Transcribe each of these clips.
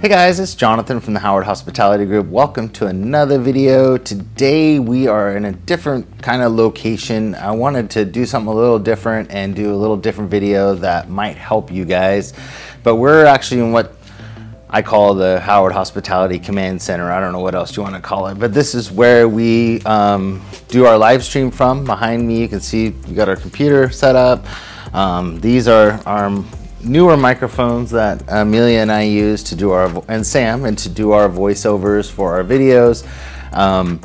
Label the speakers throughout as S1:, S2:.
S1: Hey guys, it's Jonathan from the Howard Hospitality Group. Welcome to another video. Today we are in a different kind of location. I wanted to do something a little different and do a little different video that might help you guys. But we're actually in what I call the Howard Hospitality Command Center. I don't know what else you want to call it, but this is where we um, do our live stream from. Behind me, you can see we got our computer set up. Um, these are our newer microphones that Emelia and I use to do our, and Sam, and to do our voiceovers for our videos. Um,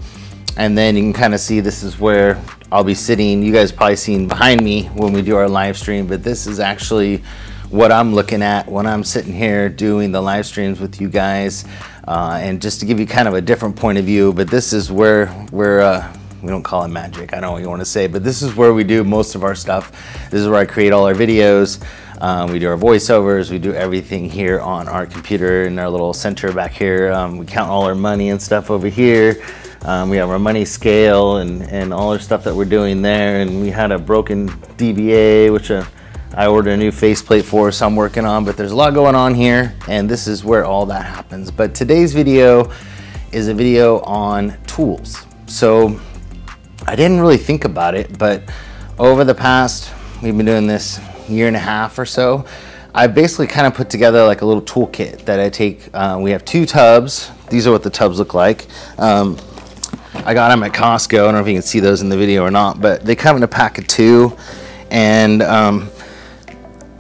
S1: and then you can kind of see this is where I'll be sitting. You guys probably seen behind me when we do our live stream, but this is actually what I'm looking at when I'm sitting here doing the live streams with you guys. Uh, and just to give you kind of a different point of view, but this is where we're, uh, we don't call it magic, I don't know what you want to say, but this is where we do most of our stuff. This is where I create all our videos. Um, we do our voiceovers, we do everything here on our computer in our little center back here. Um, we count all our money and stuff over here. Um, we have our money scale and, and all our stuff that we're doing there. And we had a broken DBA, which uh, I ordered a new faceplate for, so I'm working on, but there's a lot going on here. And this is where all that happens. But today's video is a video on tools. So I didn't really think about it, but over the past, we've been doing this year and a half or so, I basically kind of put together like a little toolkit that I take. Uh, we have two tubs. These are what the tubs look like. Um, I got them at Costco. I don't know if you can see those in the video or not, but they come in a pack of two. And um,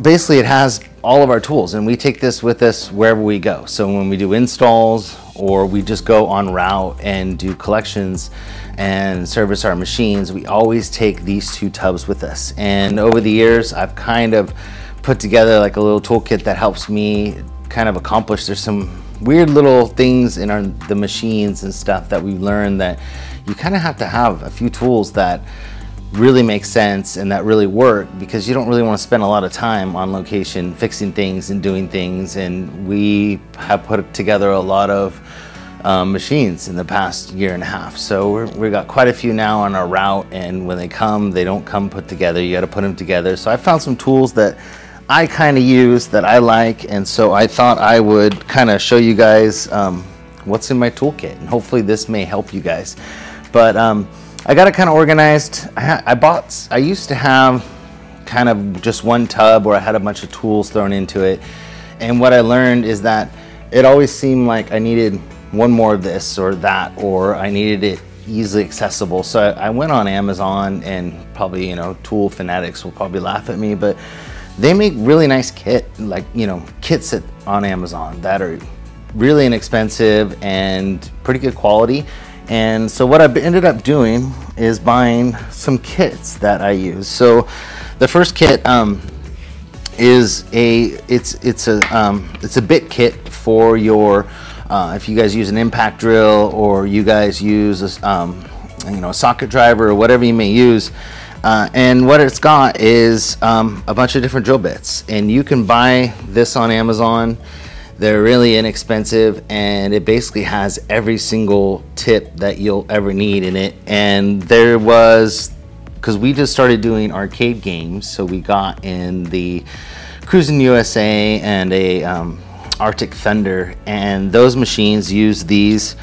S1: basically it has all of our tools and we take this with us wherever we go. So when we do installs or we just go on route and do collections and service our machines, we always take these two tubs with us. And over the years, I've kind of put together like a little toolkit that helps me kind of accomplish. There's some weird little things in our the machines and stuff that we've learned that you kind of have to have a few tools that really make sense and that really work because you don't really want to spend a lot of time on location fixing things and doing things and we have put together a lot of um, machines in the past year and a half. So we have got quite a few now on our route and when they come they don't come put together. You got to put them together. So I found some tools that I kind of use that I like and so I thought I would kind of show you guys um, what's in my toolkit and hopefully this may help you guys. But um, I got it kind of organized. I, I bought, I used to have kind of just one tub where I had a bunch of tools thrown into it. And what I learned is that it always seemed like I needed one more of this or that, or I needed it easily accessible. So I, I went on Amazon and probably, you know, tool fanatics will probably laugh at me, but they make really nice kit, like, you know, kits on Amazon that are really inexpensive and pretty good quality. And so what I ended up doing is buying some kits that I use. So the first kit um, is a it's it's a um, it's a bit kit for your uh, if you guys use an impact drill or you guys use a, um, you know a socket driver or whatever you may use. Uh, and what it's got is um, a bunch of different drill bits, and you can buy this on Amazon. They're really inexpensive and it basically has every single tip that you'll ever need in it. And there was, because we just started doing arcade games, so we got in the Cruis'n USA and a um, Arctic Thunder, and those machines use these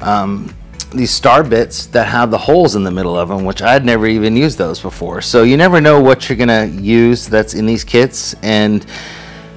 S1: um, these star bits that have the holes in the middle of them, which I'd never even used those before. So you never know what you're gonna use that's in these kits, and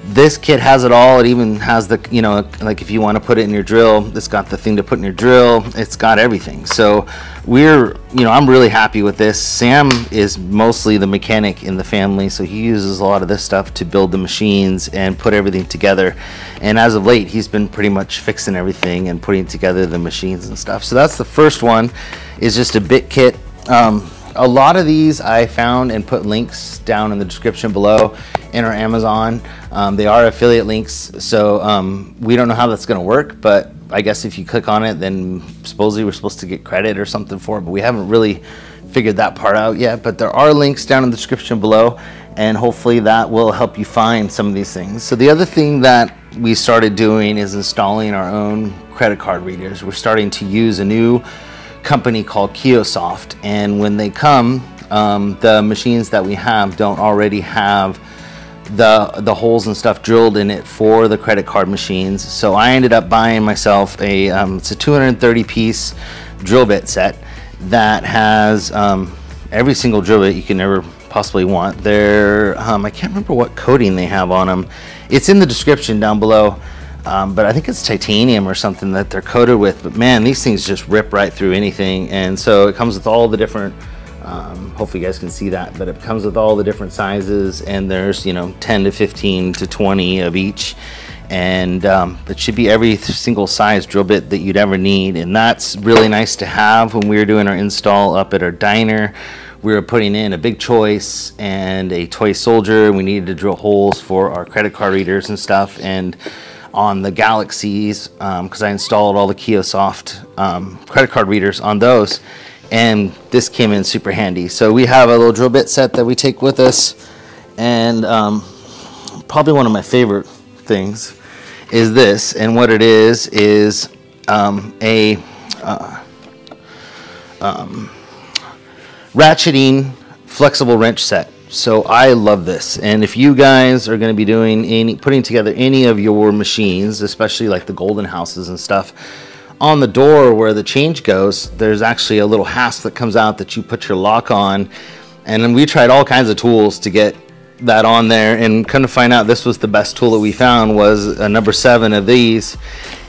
S1: this kit has it all. It even has the, you know, like if you want to put it in your drill, it's got the thing to put in your drill. It's got everything. So we're, you know, I'm really happy with this. Sam is mostly the mechanic in the family, so he uses a lot of this stuff to build the machines and put everything together. And as of late, he's been pretty much fixing everything and putting together the machines and stuff. So that's the first one, is just a bit kit. Um, a lot of these I found and put links down in the description below in our Amazon. Um, they are affiliate links, so um, we don't know how that's going to work, but I guess if you click on it, then supposedly we're supposed to get credit or something for it, but we haven't really figured that part out yet. But there are links down in the description below, and hopefully that will help you find some of these things. So the other thing that we started doing is installing our own credit card readers. We're starting to use a new company called Kiosoft, and when they come, um, the machines that we have don't already have the the holes and stuff drilled in it for the credit card machines. So I ended up buying myself a um, it's a 230 piece drill bit set that has um, every single drill bit you can ever possibly want. They're um, I can't remember what coating they have on them. It's in the description down below. Um, but I think it's titanium or something that they're coated with. But man, these things just rip right through anything. And so it comes with all the different um, hopefully you guys can see that, but it comes with all the different sizes and there's, you know, 10 to 15 to 20 of each. And um, it should be every single size drill bit that you'd ever need. And that's really nice to have when we were doing our install up at our diner. We were putting in a big choice and a toy soldier. We needed to drill holes for our credit card readers and stuff. And on the Galaxies, because um, I installed all the Kiosoft um, credit card readers on those and this came in super handy. So we have a little drill bit set that we take with us and um, probably one of my favorite things is this and what it is is um, a uh, um, ratcheting flexible wrench set. So I love this. And if you guys are going to be doing any, putting together any of your machines, especially like the golden houses and stuff, on the door where the change goes, there's actually a little hasp that comes out that you put your lock on. And then we tried all kinds of tools to get that on there and kind of find out this was the best tool that we found was a number seven of these.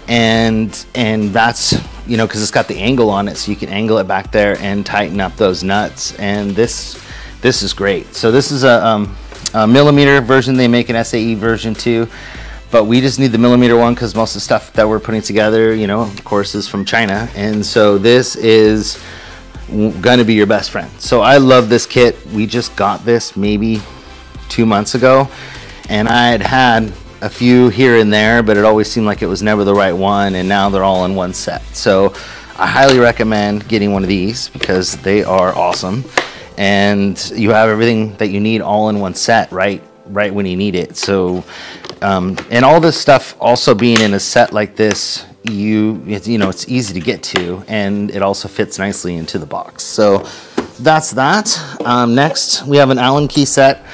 S1: And, and that's, you know, cause it's got the angle on it. So you can angle it back there and tighten up those nuts. And this, this is great. So this is a, um, a millimeter version. They make an SAE version too but we just need the millimeter one because most of the stuff that we're putting together, you know, of course, is from China. And so this is going to be your best friend. So I love this kit. We just got this maybe two months ago and I had had a few here and there, but it always seemed like it was never the right one. And now they're all in one set. So I highly recommend getting one of these because they are awesome. And you have everything that you need all in one set, right? Right when you need it. So um, and all this stuff also being in a set like this, you you know it's easy to get to, and it also fits nicely into the box. So that's that. Um, next, we have an Allen key set.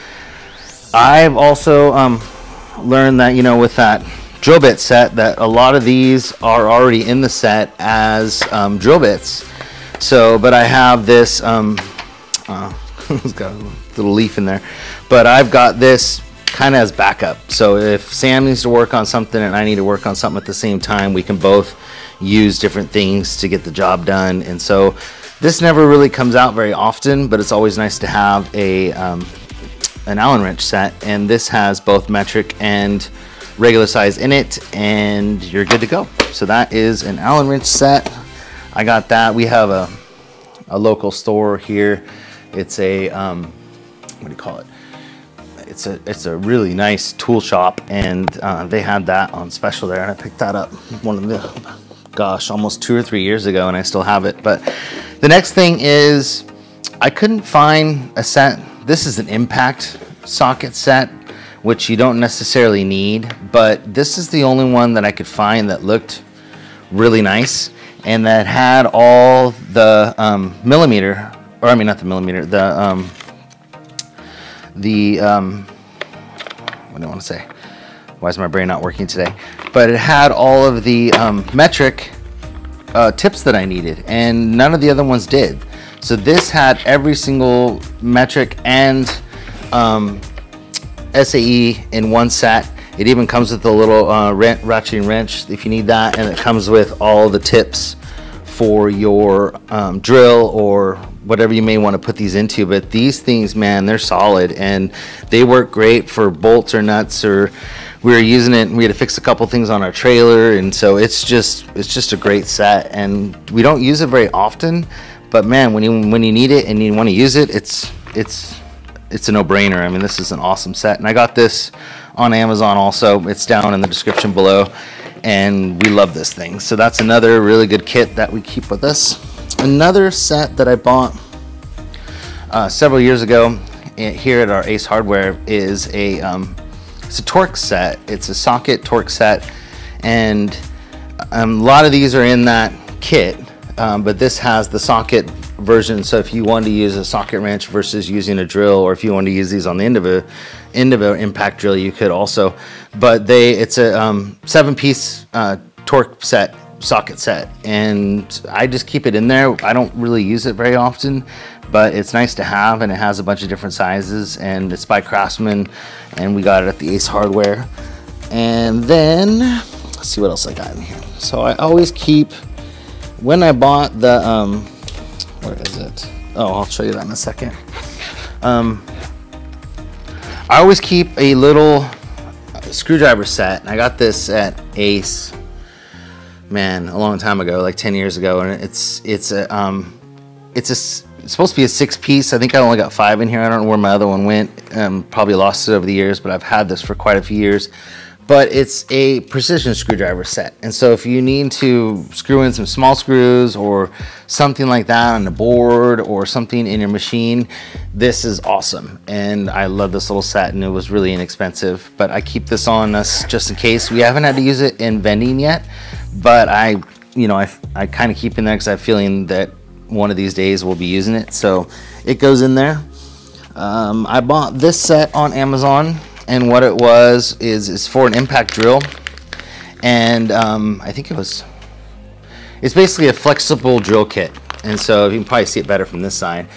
S1: I've also um, learned that you know with that drill bit set that a lot of these are already in the set as um, drill bits. So, but I have this. Uh, it's got a little leaf in there, but I've got this kind of as backup. So if Sam needs to work on something and I need to work on something at the same time, we can both use different things to get the job done. And so this never really comes out very often, but it's always nice to have a um, an Allen wrench set. And this has both metric and regular size in it, and you're good to go. So that is an Allen wrench set. I got that. We have a, a local store here. It's a, um, what do you call it? it's a it's a really nice tool shop and uh, they had that on special there and I picked that up one of the gosh almost two or three years ago and I still have it but the next thing is I couldn't find a set this is an impact socket set which you don't necessarily need but this is the only one that I could find that looked really nice and that had all the um, millimeter or I mean not the millimeter the um, the um, what do I want to say? Why is my brain not working today? But it had all of the um, metric uh, tips that I needed, and none of the other ones did. So this had every single metric and um, SAE in one set. It even comes with a little uh, ratcheting wrench if you need that, and it comes with all the tips for your um, drill or whatever you may want to put these into. But these things, man, they're solid and they work great for bolts or nuts or we were using it and we had to fix a couple things on our trailer and so it's just it's just a great set and we don't use it very often but man when you when you need it and you want to use it it's it's it's a no-brainer i mean this is an awesome set and i got this on amazon also it's down in the description below and we love this thing. So that's another really good kit that we keep with us. Another set that I bought uh, several years ago eh, here at our Ace Hardware is a um, it's a Torx set. It's a socket Torx set, and um, a lot of these are in that kit. Um, but this has the socket version. So if you want to use a socket wrench versus using a drill, or if you want to use these on the end of a end of an impact drill, you could also. But they, it's a um, seven piece uh, Torx set socket set and I just keep it in there. I don't really use it very often, but it's nice to have and it has a bunch of different sizes and it's by Craftsman and we got it at the Ace Hardware. And then, let's see what else I got in here. So I always keep, when I bought the, um, where is it? Oh, I'll show you that in a second. Um, I always keep a little screwdriver set. I got this at Ace man, a long time ago, like 10 years ago, and it's it's a um, it's a it's supposed to be a six piece. I think I only got five in here. I don't know where my other one went. Um, probably lost it over the years, but I've had this for quite a few years. But it's a precision screwdriver set. And so if you need to screw in some small screws or something like that on the board or something in your machine, this is awesome. And I love this little set and it was really inexpensive. But I keep this on us just in case. We haven't had to use it in vending yet but I, you know, I, I kind of keep in there because I have a feeling that one of these days we'll be using it. So it goes in there. Um, I bought this set on Amazon and what it was is, is for an impact drill. And um, I think it was, it's basically a flexible drill kit. And so you can probably see it better from this side.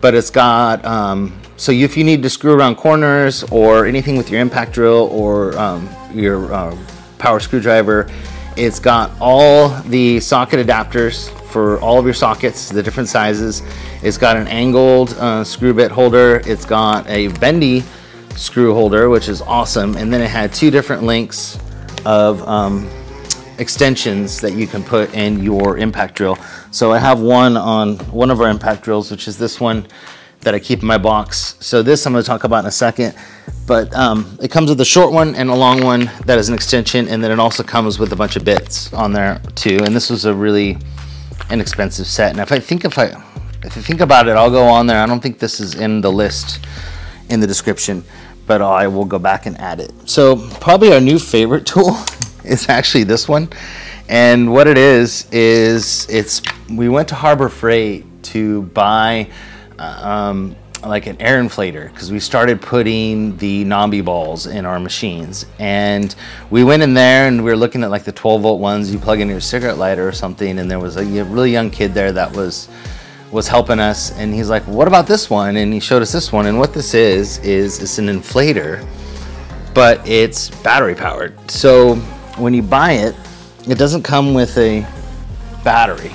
S1: But it's got, um, so if you need to screw around corners or anything with your impact drill or um, your uh, power screwdriver, it's got all the socket adapters for all of your sockets, the different sizes. It's got an angled uh, screw bit holder. It's got a bendy screw holder, which is awesome. And then it had two different lengths of um, extensions that you can put in your impact drill. So I have one on one of our impact drills, which is this one that I keep in my box. So this I'm gonna talk about in a second, but um, it comes with a short one and a long one that is an extension, and then it also comes with a bunch of bits on there too. And this was a really inexpensive set. And if I think if I, if I think about it, I'll go on there. I don't think this is in the list in the description, but I will go back and add it. So probably our new favorite tool is actually this one. And what it is, is it's, we went to Harbor Freight to buy um, like an air inflator because we started putting the Nambi balls in our machines. And we went in there and we were looking at like the 12 volt ones you plug in your cigarette lighter or something. And there was a really young kid there that was was helping us and he's like what about this one? And he showed us this one and what this is is it's an inflator but it's battery powered. So when you buy it it doesn't come with a battery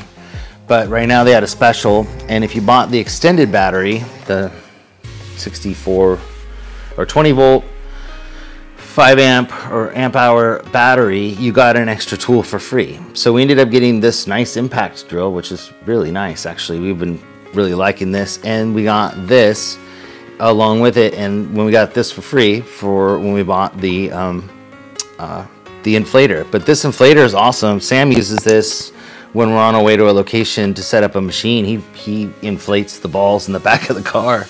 S1: but right now they had a special, and if you bought the extended battery, the 64 or 20 volt 5 amp or amp hour battery, you got an extra tool for free. So we ended up getting this nice impact drill, which is really nice actually. We've been really liking this, and we got this along with it. And when we got this for free for when we bought the um, uh, the inflator, but this inflator is awesome. Sam uses this when we're on our way to a location to set up a machine, he, he inflates the balls in the back of the car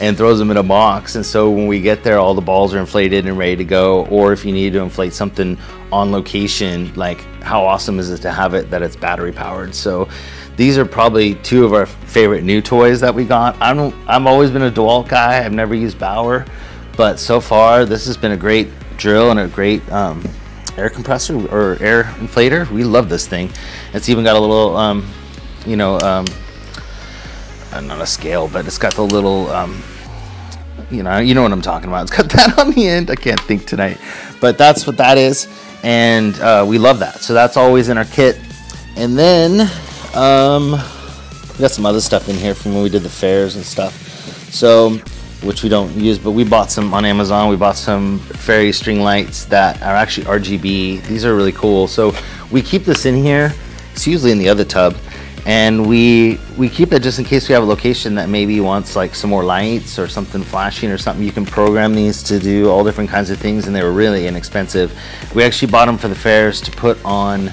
S1: and throws them in a box. And so when we get there, all the balls are inflated and ready to go. Or if you need to inflate something on location, like how awesome is it to have it that it's battery powered? So these are probably two of our favorite new toys that we got. I don't, I've always been a DeWalt guy. I've never used Bauer, but so far this has been a great drill and a great um, air compressor or air inflator. We love this thing. It's even got a little, um, you know, um, not a scale, but it's got the little, um, you know, you know what I'm talking about. It's got that on the end. I can't think tonight, but that's what that is, and uh, we love that. So that's always in our kit. And then um, we got some other stuff in here from when we did the fairs and stuff. So which we don't use, but we bought some on Amazon. We bought some fairy string lights that are actually RGB. These are really cool. So we keep this in here. It's usually in the other tub. And we we keep it just in case we have a location that maybe wants like some more lights or something flashing or something. You can program these to do all different kinds of things and they were really inexpensive. We actually bought them for the fairs to put on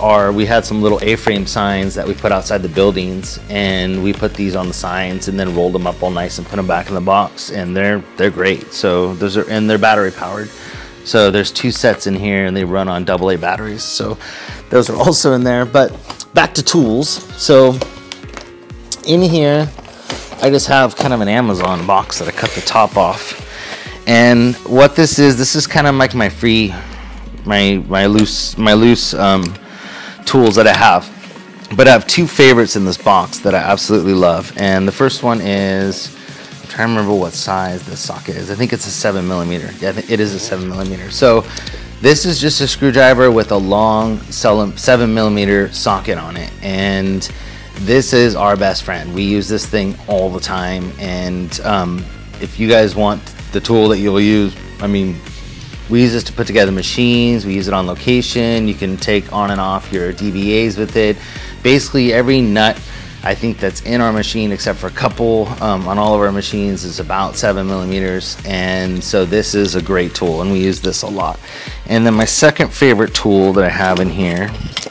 S1: are we had some little A-frame signs that we put outside the buildings and we put these on the signs and then rolled them up all nice and put them back in the box and they're they're great so those are and they're battery powered so there's two sets in here and they run on double A batteries so those are also in there but back to tools so in here, I just have kind of an Amazon box that I cut the top off. And what this is, this is kind of like my free, my my loose my loose um, tools that I have. But I have two favorites in this box that I absolutely love. And the first one is, I'm trying to remember what size this socket is. I think it's a seven millimeter. Yeah, it is a seven millimeter. So this is just a screwdriver with a long seven millimeter socket on it. And this is our best friend. We use this thing all the time. And um, if you guys want the tool that you'll use, I mean, we use this to put together machines. We use it on location. You can take on and off your DBAs with it. Basically, every nut I think that's in our machine, except for a couple um, on all of our machines, is about seven millimeters. And so this is a great tool, and we use this a lot. And then my second favorite tool that I have in here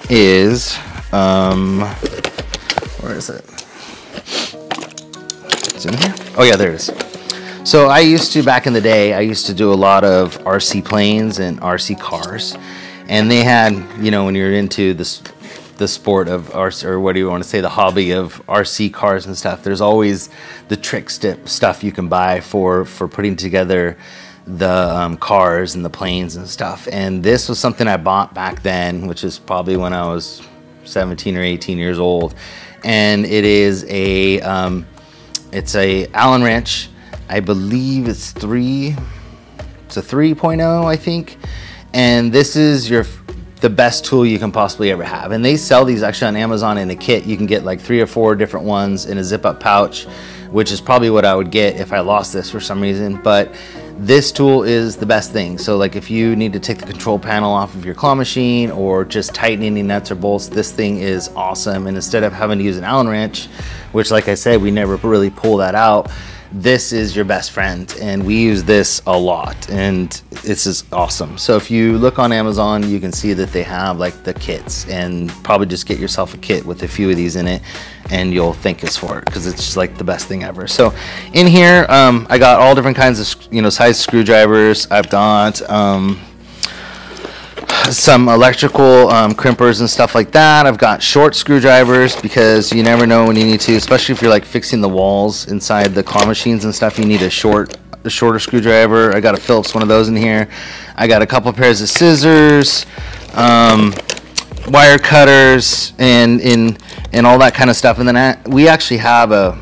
S1: is, um, where is it? It's in here. Oh yeah, there it is. So I used to back in the day, I used to do a lot of RC planes and RC cars, and they had, you know, when you're into this the sport of RC, or what do you want to say, the hobby of RC cars and stuff. There's always the trick step stuff you can buy for for putting together the um, cars and the planes and stuff. And this was something I bought back then, which is probably when I was 17 or 18 years old. And it is a um, it's a Allen wrench. I believe it's three. It's a 3.0, I think. And this is your the best tool you can possibly ever have. And they sell these actually on Amazon in a kit. You can get like three or four different ones in a zip up pouch, which is probably what I would get if I lost this for some reason. But this tool is the best thing. So like if you need to take the control panel off of your claw machine or just tighten any nuts or bolts, this thing is awesome. And instead of having to use an Allen wrench, which like I said, we never really pull that out, this is your best friend and we use this a lot and this is awesome. So if you look on amazon you can see that they have like the kits and probably just get yourself a kit with a few of these in it and you'll thank us for it because it's just like the best thing ever. So in here um, i got all different kinds of you know size screwdrivers. I've got um, some electrical um, crimpers and stuff like that. I've got short screwdrivers because you never know when you need to, especially if you're like fixing the walls inside the claw machines and stuff. You need a short, a shorter screwdriver. I got a Phillips one of those in here. I got a couple pairs of scissors, um, wire cutters, and in and all that kind of stuff. And then I, we actually have a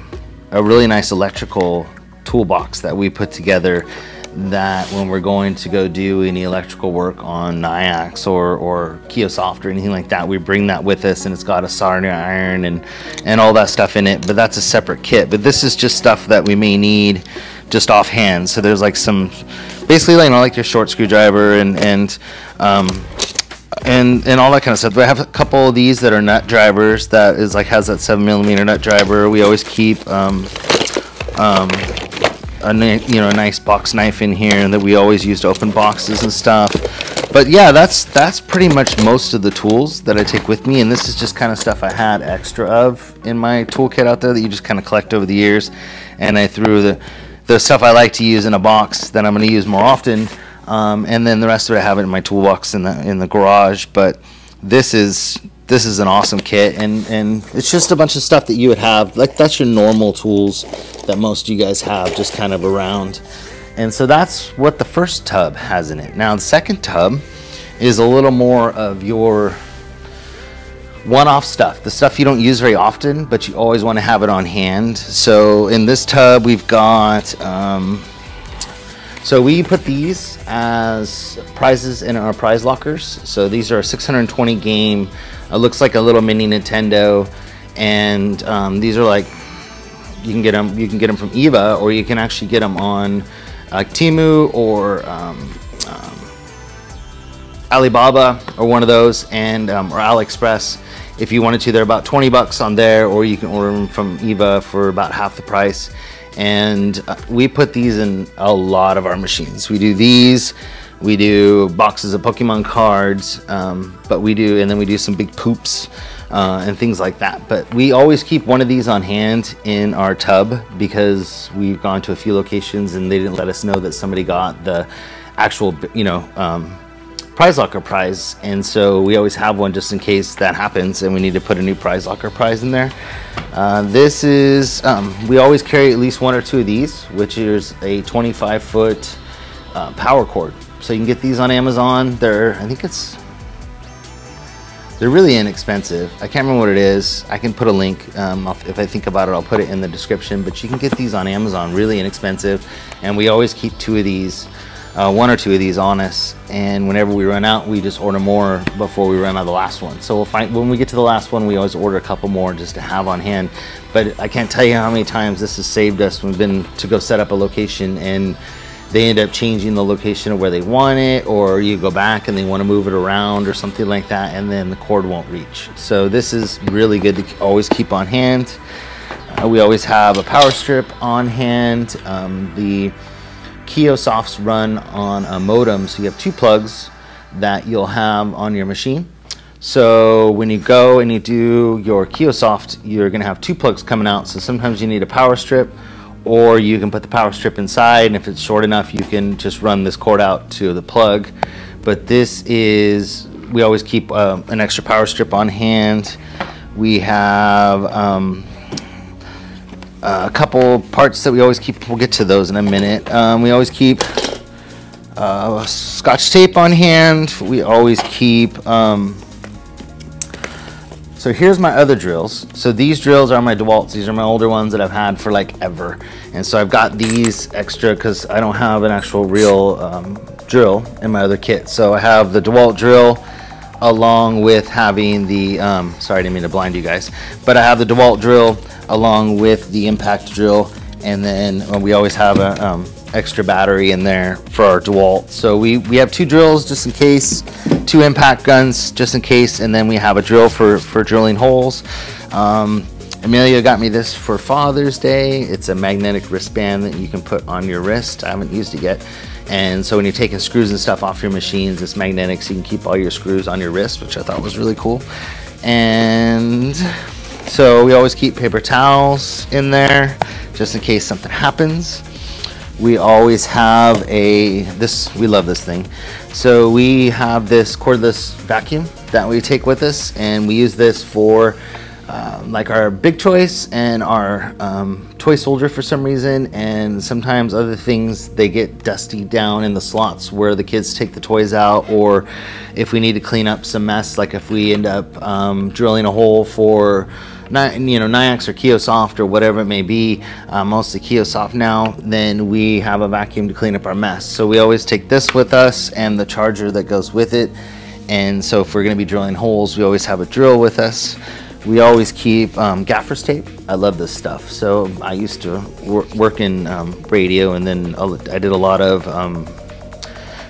S1: a really nice electrical toolbox that we put together that when we're going to go do any electrical work on Nayax or, or Kiosoft or anything like that, we bring that with us and it's got a soldering iron and, and all that stuff in it, but that's a separate kit. But this is just stuff that we may need just offhand. So there's like some, basically like, you know, like your short screwdriver and, and, um, and and all that kind of stuff. We have a couple of these that are nut drivers that is like has that seven millimeter nut driver. We always keep um, um, a you know a nice box knife in here that we always use to open boxes and stuff. But yeah, that's that's pretty much most of the tools that I take with me, and this is just kind of stuff I had extra of in my toolkit out there that you just kind of collect over the years. And I threw the the stuff I like to use in a box that I'm going to use more often, um, and then the rest of it I have it in my toolbox in the in the garage. But this is this is an awesome kit and and it's just a bunch of stuff that you would have like that's your normal tools that most you guys have just kind of around. And so that's what the first tub has in it. Now the second tub is a little more of your one-off stuff the stuff you don't use very often but you always want to have it on hand. So in this tub we've got um, so we put these as prizes in our prize lockers so these are 620 game it looks like a little mini Nintendo, and um, these are like you can get them. You can get them from Eva, or you can actually get them on uh, Temu or um, um, Alibaba or one of those, and um, or AliExpress. If you wanted to, they're about 20 bucks on there, or you can order them from Eva for about half the price. And uh, we put these in a lot of our machines. We do these. We do boxes of Pokemon cards, um, but we do, and then we do some big poops uh, and things like that. But we always keep one of these on hand in our tub because we've gone to a few locations and they didn't let us know that somebody got the actual, you know, um, prize locker prize. And so we always have one just in case that happens and we need to put a new prize locker prize in there. Uh, this is, um, we always carry at least one or two of these, which is a 25 foot uh, power cord. So you can get these on Amazon. They're, I think it's they're really inexpensive. I can't remember what it is. I can put a link. Um, if I think about it, I'll put it in the description. But you can get these on Amazon, really inexpensive. And we always keep two of these, uh, one or two of these on us. And whenever we run out, we just order more before we run out of the last one. So we'll find when we get to the last one, we always order a couple more just to have on hand. But I can't tell you how many times this has saved us. We've been to go set up a location and they end up changing the location of where they want it or you go back and they want to move it around or something like that and then the cord won't reach so this is really good to always keep on hand uh, we always have a power strip on hand um, the Kiosofts run on a modem so you have two plugs that you'll have on your machine. So when you go and you do your Kiosoft you're gonna have two plugs coming out. So sometimes you need a power strip or you can put the power strip inside and if it's short enough you can just run this cord out to the plug. But this is we always keep uh, an extra power strip on hand. We have um, a couple parts that we always keep we'll get to those in a minute um, we always keep uh, scotch tape on hand we always keep um, so here's my other drills. So these drills are my DeWalt's. These are my older ones that I've had for like ever. And so I've got these extra because I don't have an actual real um, drill in my other kit. So I have the DeWalt drill along with having the, um, sorry I didn't mean to blind you guys, but I have the DeWalt drill along with the impact drill. And then we always have a, um, extra battery in there for our DeWalt. So we, we have two drills just in case, two impact guns just in case, and then we have a drill for, for drilling holes. Um, Emelia got me this for Father's Day. It's a magnetic wristband that you can put on your wrist. I haven't used it yet. And so when you're taking screws and stuff off your machines, it's magnetic so you can keep all your screws on your wrist, which I thought was really cool. And so we always keep paper towels in there just in case something happens we always have a this we love this thing so we have this cordless vacuum that we take with us and we use this for uh, like our big toys and our um, toy soldier for some reason and sometimes other things they get dusty down in the slots where the kids take the toys out or if we need to clean up some mess like if we end up um, drilling a hole for you know, Nayax or Kiosoft or whatever it may be, uh, mostly Kiosoft now, then we have a vacuum to clean up our mess. So we always take this with us and the charger that goes with it. And so if we're gonna be drilling holes, we always have a drill with us. We always keep um, gaffer's tape. I love this stuff. So I used to wor work in um, radio and then I did a lot of um,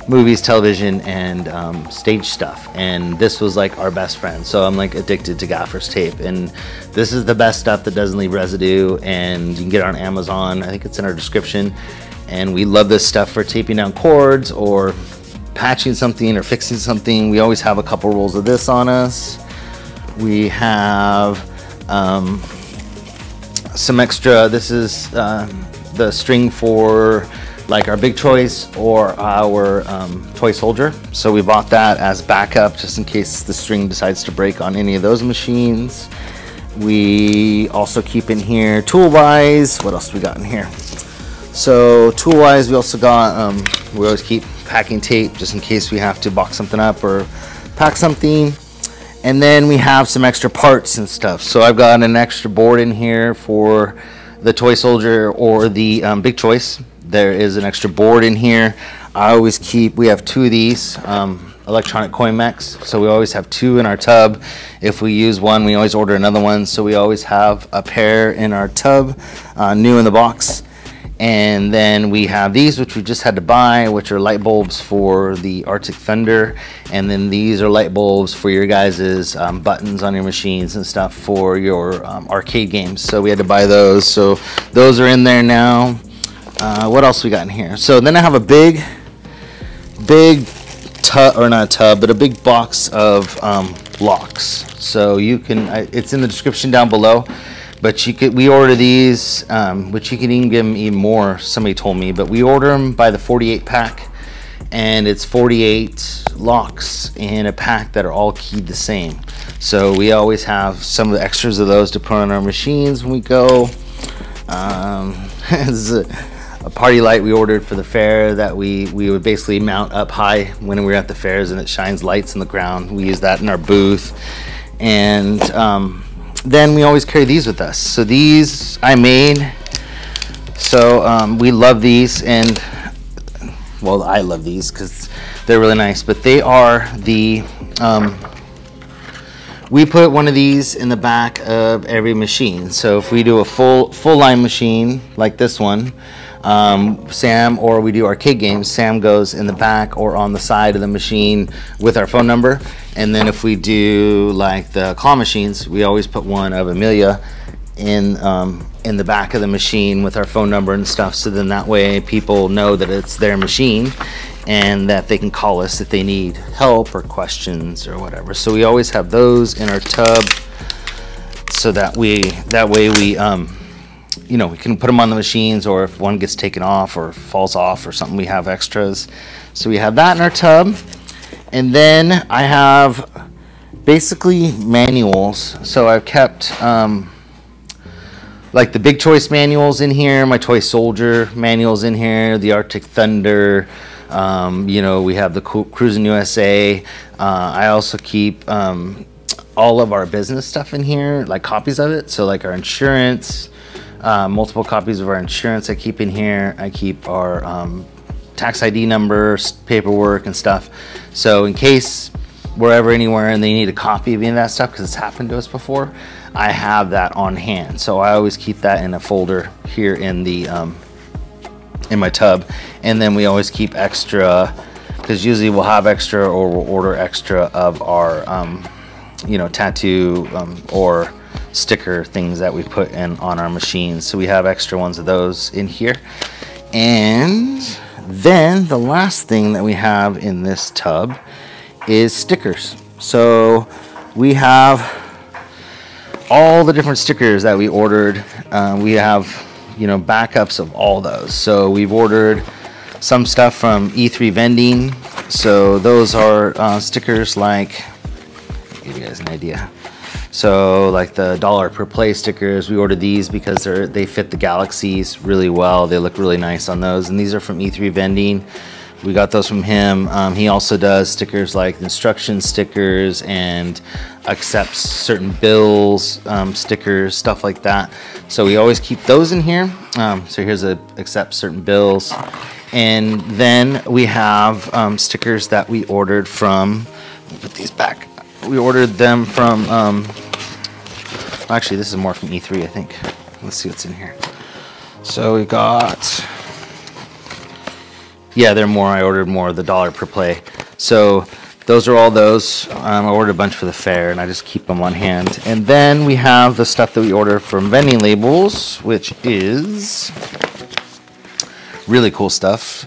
S1: movies, television, and um, stage stuff. And this was like our best friend. So I'm like addicted to gaffer's tape. And this is the best stuff that doesn't leave residue. And you can get it on Amazon. I think it's in our description. And we love this stuff for taping down cords or patching something or fixing something. We always have a couple rolls of this on us. We have um, some extra, this is uh, the string for like our big choice or our um, toy soldier. So we bought that as backup just in case the string decides to break on any of those machines. We also keep in here tool-wise. What else we got in here? So tool-wise, we also got, um, we always keep packing tape just in case we have to box something up or pack something. And then we have some extra parts and stuff. So I've got an extra board in here for the toy soldier or the um, big choice there is an extra board in here. I always keep, we have two of these um, electronic coin mechs, so we always have two in our tub. If we use one, we always order another one, so we always have a pair in our tub, uh, new in the box. And then we have these, which we just had to buy, which are light bulbs for the Arctic Thunder. And then these are light bulbs for your guys' um, buttons on your machines and stuff for your um, arcade games. So we had to buy those. So those are in there now. Uh, what else we got in here? So then I have a big, big tub, or not a tub, but a big box of um, blocks. So you can, it's in the description down below, but you could, we order these, um, which you can even give them even more, somebody told me, but we order them by the 48 pack. and it's 48 locks in a pack that are all keyed the same. So we always have some of the extras of those to put on our machines when we go. Um, this is a, a, party light we ordered for the fair that we, we would basically mount up high when we were at the fairs and it shines lights in the ground. We use that in our booth. And um, then we always carry these with us. So these I made. So um, we love these and well, I love these because they're really nice, but they are the, um, we put one of these in the back of every machine. So if we do a full, full line machine like this one, um, Sam, or we do arcade games, Sam goes in the back or on the side of the machine with our phone number. And then if we do like the claw machines, we always put one of Emelia in um, in the back of the machine with our phone number and stuff so then that way people know that it's their machine and that they can call us if they need help or questions or whatever. So we always have those in our tub so that we that way we um, you know we can put them on the machines or if one gets taken off or falls off or something we have extras. So we have that in our tub and then I have basically manuals so I've kept um, like the big choice manuals in here, my toy soldier manuals in here, the Arctic Thunder. Um, you know, we have the Cruis'n USA. Uh, I also keep um, all of our business stuff in here, like copies of it. So like our insurance, uh, multiple copies of our insurance I keep in here. I keep our um, tax ID numbers, paperwork and stuff. So in case we're ever anywhere and they need a copy of any of that stuff, because it's happened to us before, I have that on hand. So I always keep that in a folder here in the um, in my tub. And then we always keep extra, because usually we'll have extra or we'll order extra of our, um, you know, tattoo um, or sticker things that we put in on our machines. So we have extra ones of those in here. And then the last thing that we have in this tub is stickers. So we have all the different stickers that we ordered. Uh, we have, you know, backups of all those. So we've ordered some stuff from E3 Vending. So those are uh, stickers like, give you guys an idea. So like the dollar per play stickers, we ordered these because they're they fit the galaxies really well. They look really nice on those. And these are from E3 Vending. We got those from him. Um, he also does stickers like instruction stickers and accepts certain bills, um, stickers, stuff like that. So we always keep those in here. Um, so here's a accept certain bills. And then we have um, stickers that we ordered from, put these back. We ordered them from, um, actually this is more from E3 I think. Let's see what's in here. So we got yeah, they're more. I ordered more, the dollar per play. So those are all those. Um, I ordered a bunch for the fair, and I just keep them on hand. And then we have the stuff that we order from vending labels, which is really cool stuff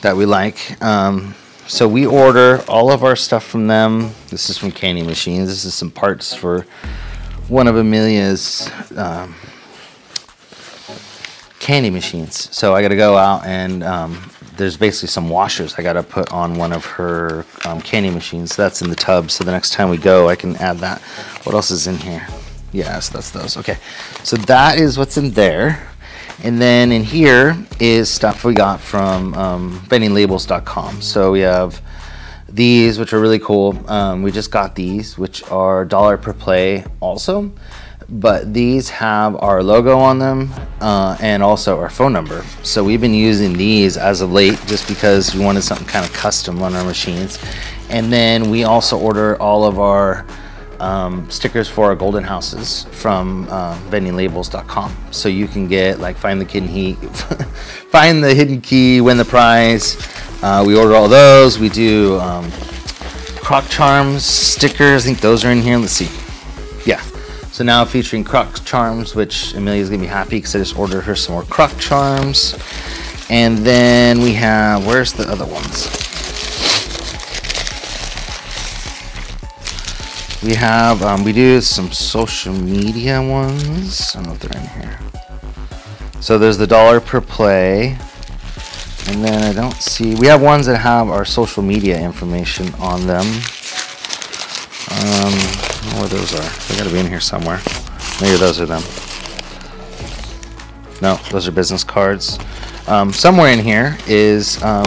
S1: that we like. Um, so we order all of our stuff from them. This is from Candy Machines. This is some parts for one of Emelia's um, candy machines. So I got to go out and um, there's basically some washers I got to put on one of her um, candy machines. That's in the tub. So the next time we go, I can add that. What else is in here? Yes, that's those. Okay. So that is what's in there. And then in here is stuff we got from um, vendinglabels.com. So we have these, which are really cool. Um, we just got these, which are dollar per play also but these have our logo on them uh, and also our phone number. So we've been using these as of late just because we wanted something kind of custom on our machines. And then we also order all of our um, stickers for our golden houses from uh, vendinglabels.com. So you can get like find the hidden key, find the hidden key, win the prize. Uh, we order all those. We do um, Croc Charms stickers. I think those are in here. Let's see. Yeah, so now featuring Croc Charms, which Emelia's gonna be happy because I just ordered her some more Croc Charms. And then we have, where's the other ones? We have, um, we do some social media ones. I don't know if they're in here. So there's the dollar per play. And then I don't see, we have ones that have our social media information on them. Um, where those are. They gotta be in here somewhere. Maybe those are them. No, those are business cards. Um, somewhere in here is um,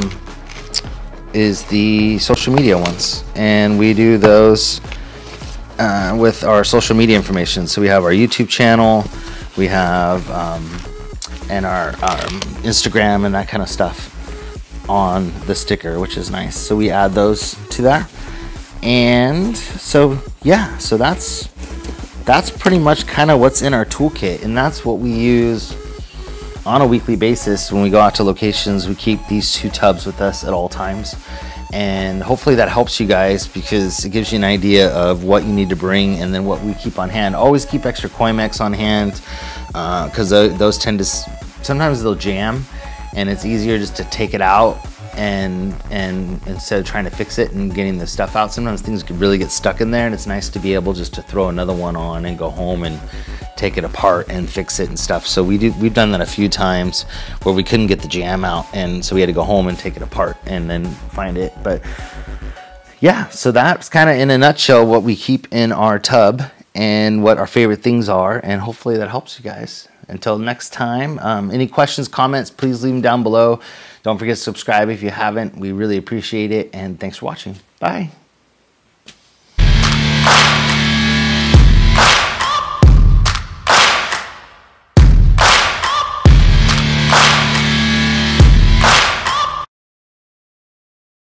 S1: is the social media ones, and we do those uh, with our social media information. So we have our YouTube channel, we have um, and our, our Instagram and that kind of stuff on the sticker, which is nice. So we add those to that, and so yeah, so that's that's pretty much kind of what's in our toolkit, and that's what we use on a weekly basis when we go out to locations we keep these two tubs with us at all times. And hopefully that helps you guys because it gives you an idea of what you need to bring and then what we keep on hand. Always keep extra coin mechs on hand because uh, those tend to sometimes they'll jam and it's easier just to take it out and and instead of trying to fix it and getting the stuff out sometimes things could really get stuck in there and it's nice to be able just to throw another one on and go home and take it apart and fix it and stuff. So we do we've done that a few times where we couldn't get the jam out and so we had to go home and take it apart and then find it. But yeah so that's kind of in a nutshell what we keep in our tub and what our favorite things are and hopefully that helps you guys. Until next time um, any questions comments please leave them down below don't forget to subscribe if you haven't. We really appreciate it. And thanks for watching. Bye.